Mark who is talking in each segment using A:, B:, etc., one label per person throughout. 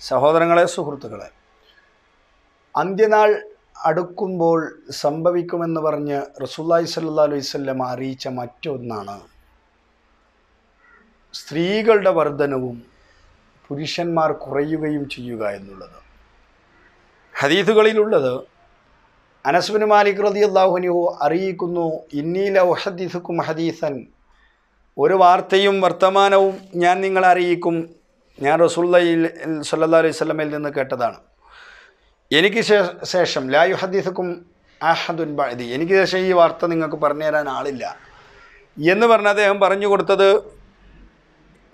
A: സഹോദരങ്ങളെ സുഹൃത്തുക്കളെ അന്ത്യനാൾ അടുക്കുമ്പോൾ സംഭവിക്കുമെന്ന് പറഞ്ഞ് റസൂല്ലായി സല്ലാ അലൈഹി സ്വല്ലം അറിയിച്ച മറ്റൊന്നാണ് സ്ത്രീകളുടെ വർധനവും പുരുഷന്മാർ കുറയുകയും ചെയ്യുക എന്നുള്ളത്. ഹദീസുകളിലുള്ളത് അനസ്ബിന് മാലിക് റതി അള്ളാഹുനിഹു അറിയിക്കുന്നു ഇന്നീല ഉഹദീസുക്കും ഹദീസൻ. ഒരു വാർത്തയും വർത്തമാനവും ഞാൻ നിങ്ങളെ അറിയിക്കും. ഞാൻ റസൂല്ലയിൽ സല്ലാ അലൈഹി സ്വലമയിൽ നിന്ന് കേട്ടതാണ്. എനിക്ക് ശേഷം ലായു ഹദീസുക്കും അഹദുൻ ബഅദി. എനിക്ക് ശേഷം ഈ വാർത്ത നിങ്ങൾക്ക് പറഞ്ഞു തരാൻ ആളില്ല. എന്ന് പറഞ്ഞ അദ്ദേഹം പറഞ്ഞു കൊടുത്തത്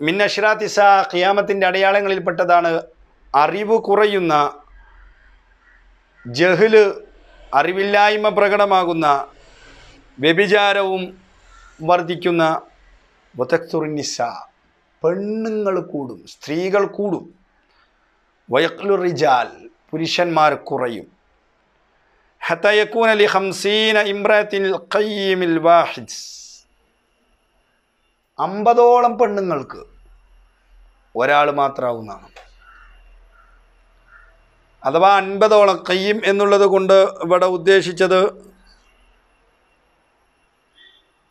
A: മിൻ അഷ്റാത്തിസ ഖിയാമത്തിന്റെ അടയാളങ്ങളിൽപ്പെട്ടതാണ് അറിവ് കുറയുന്ന ജഹ്ല് അറിവില്ലായ്മ പ്രകടമാകുന്ന വ്യഭിചാരവും വർദ്ധിക്കുന്ന വതക്തുറിനിസ പെണ്ണുങ്ങൾ കൂടും സ്ത്രീകൾ കൂടും. വയക്ലു റിജാൽ പുരുഷന്മാർ കുറയും. ഹത്തയക്കൂൻ അലി ഹംസീന ഇമ്രത്തിൽ ഖയ്യിമിൽ വാഹിദ്. അമ്പതോളം പെണ്ണുങ്ങൾക്ക് ഒരാൾ മാത്രമാവുന്നതാണ് അഥവാ അൻപതോളം കയ്യും എന്നുള്ളത് കൊണ്ട് ഇവിടെ ഉദ്ദേശിച്ചത്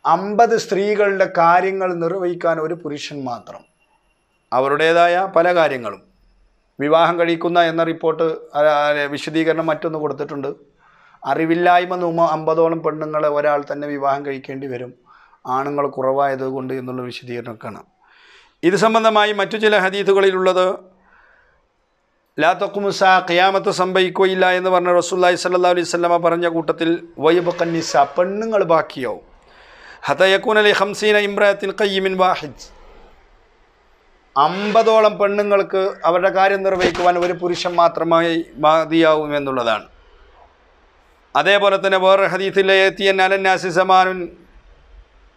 A: അമ്പത് സ്ത്രീകളുടെ കാര്യങ്ങൾ നിർവഹിക്കാൻ ഒരു പുരുഷൻ മാത്രം. അവരുടേതായ പല കാര്യങ്ങളും. വിവാഹം കഴിക്കുന്ന എന്ന റിപ്പോർട്ട് വിശദീകരണം മറ്റൊന്ന് കൊടുത്തിട്ടുണ്ട്. അറിവില്ലായ്മ നുമ അമ്പതോളം പെണ്ണുങ്ങളെ ഒരാൾ തന്നെ വിവാഹം കഴിക്കേണ്ടി വരും. ആണുങ്ങൾ കുറവായതുകൊണ്ട് എന്നുള്ള വിശദീകരണമൊക്കെയാണ്. ഇത് സംബന്ധമായി മറ്റു ചില ഹദീസുകളിലുള്ളത്. ലാ തക്കുമുസ സംഭവിക്കുകയില്ല എന്ന് പറഞ്ഞ റസൂല്ലായി സല്ലാ അലൈഹി സ്വലമ പറഞ്ഞ കൂട്ടത്തിൽ വൈബ് കന്നിസ പെണ്ണുങ്ങൾ ബാക്കിയാവും. ഹതയക്കൂൻ അലി ഹംസീന ഇമ്രാത്തിൻ കയ്യമിൻ വാഹിജ്. അമ്പതോളം പെണ്ണുങ്ങൾക്ക് അവരുടെ കാര്യം നിർവഹിക്കുവാൻ ഒരു പുരുഷൻ മാത്രമായി മതിയാവും എന്നുള്ളതാണ്. അതേപോലെ തന്നെ വേറെ ഹദീത്തിലെ എത്തിയൻ അലന്നാസി സമാനുൻ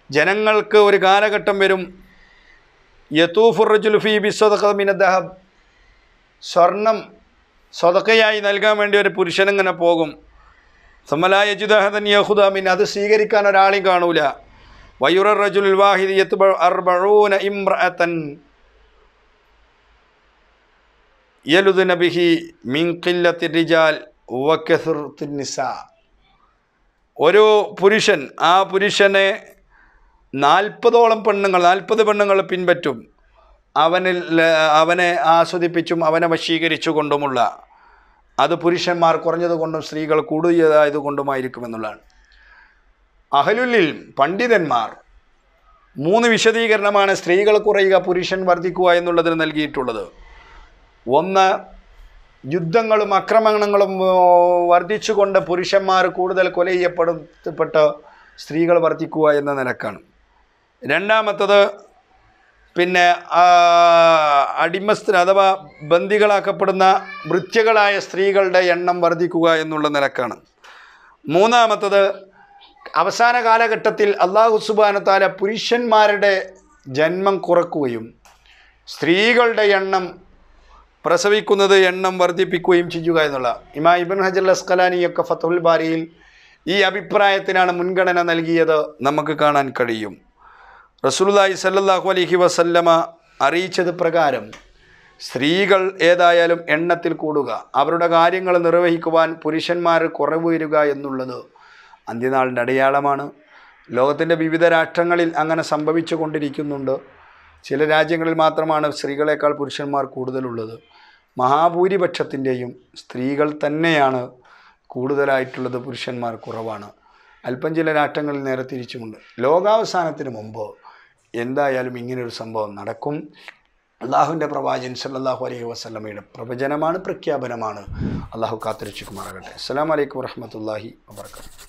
A: ജനങ്ങൾക്ക് ഒരു കാലഘട്ടം വരും യത്തൂഫുർ റജുൽഫി ബിസ്വദഖമിൻ ദഹബ്. സ്വർണം സ്വതക്കയായി നൽകാൻ വേണ്ടി ഒരു പുരുഷനിങ്ങനെ പോകും. സമ്മലായ ജിദഹദൻ യഹുദാമിൻ അത് സ്വീകരിക്കാൻ ഒരാളെയും കാണൂല. വയുറ റജുൽ വാഹിദ് അർബഴൂന അർബഊന യലുദ് നബിഹി മിങ്കില്ലത്തി റിജാൽ നിസാ ഒരു പുരുഷൻ ആ പുരുഷനെ നാൽപ്പതോളം പെണ്ണുങ്ങൾ നാൽപ്പത് പെണ്ണുങ്ങൾ പിൻപറ്റും. അവനിൽ അവനെ ആസ്വദിപ്പിച്ചും അവനെ വശീകരിച്ചു കൊണ്ടുമുള്ള അത് പുരുഷന്മാർ കുറഞ്ഞതുകൊണ്ടും സ്ത്രീകൾ കൂടുതലായത് കൊണ്ടുമായിരിക്കുമെന്നുള്ളതാണ് അഹലുല്ലിൽ പണ്ഡിതന്മാർ മൂന്ന് വിശദീകരണമാണ് സ്ത്രീകൾ കുറയുക പുരുഷൻ വർദ്ധിക്കുക എന്നുള്ളതിന് നൽകിയിട്ടുള്ളത്. ഒന്ന് യുദ്ധങ്ങളും ആക്രമണങ്ങളും ഓ, വർദ്ധിച്ചുകൊണ്ട് പുരുഷന്മാർ കൂടുതൽ കൊല ചെയ്യപ്പെടുത്തപ്പെട്ട് സ്ത്രീകൾ വർദ്ധിക്കുക എന്ന നിലക്കാണ്. രണ്ടാമത്തത് പിന്നെ അടിമസ്ഥ അഥവാ ബന്ദികളാക്കപ്പെടുന്ന വൃത്യകളായ സ്ത്രീകളുടെ എണ്ണം വർദ്ധിക്കുക എന്നുള്ള നിലക്കാണ്. മൂന്നാമത്തത് അവസാന കാലഘട്ടത്തിൽ അള്ളാഹു സുബാനത്താല പുരുഷന്മാരുടെ ജന്മം കുറക്കുകയും സ്ത്രീകളുടെ എണ്ണം പ്രസവിക്കുന്നത് എണ്ണം വർദ്ധിപ്പിക്കുകയും ചെയ്യുക എന്നുള്ള. ഇമാ ഇബൻ ഹജർ അസ്കലാനിയൊക്കെ ഫത്തുൽ ബാരിയിൽ ഈ അഭിപ്രായത്തിനാണ് മുൻഗണന നൽകിയത് നമുക്ക് കാണാൻ കഴിയും. റസൂലുള്ളാഹി സല്ലല്ലാഹു അലൈഹി വസല്ലമ അറിയിച്ചത് പ്രകാരം സ്ത്രീകൾ ഏതായാലും എണ്ണത്തിൽ കൂടുക അവരുടെ കാര്യങ്ങൾ നിർവഹിക്കുവാൻ പുരുഷന്മാർ കുറവ് വരിക എന്നുള്ളത് അന്ത്യനാളിന്റെ അടയാളമാണ്. ലോകത്തിന്റെ വിവിധ രാഷ്ട്രങ്ങളിൽ അങ്ങനെ സംഭവിച്ചു കൊണ്ടിരിക്കുന്നുണ്ട്. ചില രാജ്യങ്ങളിൽ മാത്രമാണ് സ്ത്രീകളെക്കാൾ പുരുഷന്മാർ കൂടുതലുള്ളത്. മഹാഭൂരിപക്ഷത്തിന്റെയും സ്ത്രീകൾ തന്നെയാണ് കൂടുതലായിട്ടുള്ളത് പുരുഷന്മാർ കുറവാണ്. അല്പം ചില രാഷ്ട്രങ്ങളിൽ നേരെ തിരിച്ചുമുണ്ട്. ലോകാവസാനത്തിന് മുമ്പ് എന്തായാലും ഇങ്ങനൊരു സംഭവം നടക്കും. അള്ളാഹുവിന്റെ പ്രവാചൻ സല്ലാഹു അലൈഹി വസ്ലമയുടെ പ്രവചനമാണ് പ്രഖ്യാപനമാണ്. അള്ളാഹു കാത്തിരക്ഷിക്കുമാറാകട്ടെ. അസ്സാം വലൈക്കും വരഹമുല്ലാഹി വബർക്കാത്തു